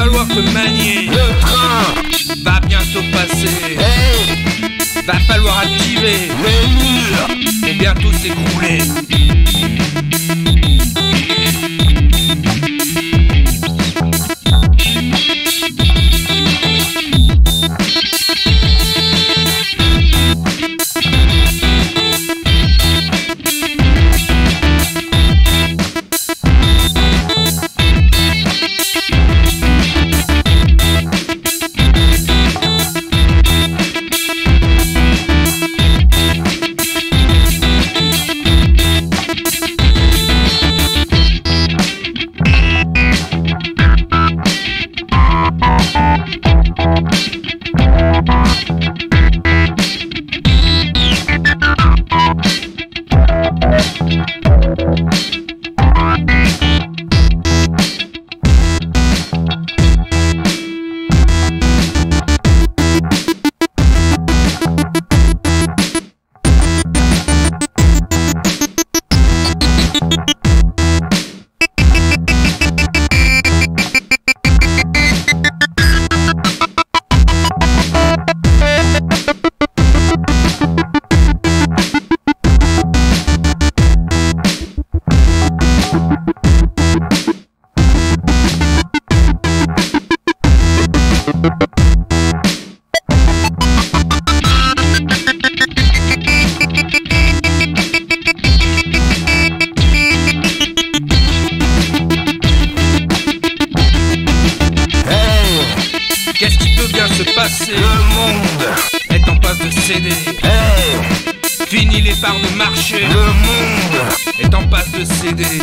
Va falloir se manier. Le train va bientôt passer. Va falloir activer les murs et bientôt s'écrouler. Hey, hey, Fini les parts de marché. le monde, Est en passe de céder.